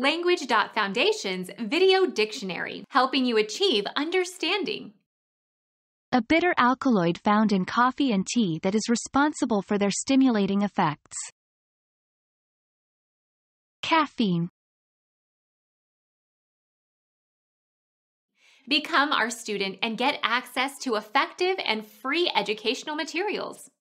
Language.Foundation's Video Dictionary, helping you achieve understanding. A bitter alkaloid found in coffee and tea that is responsible for their stimulating effects. Caffeine. Become our student and get access to effective and free educational materials.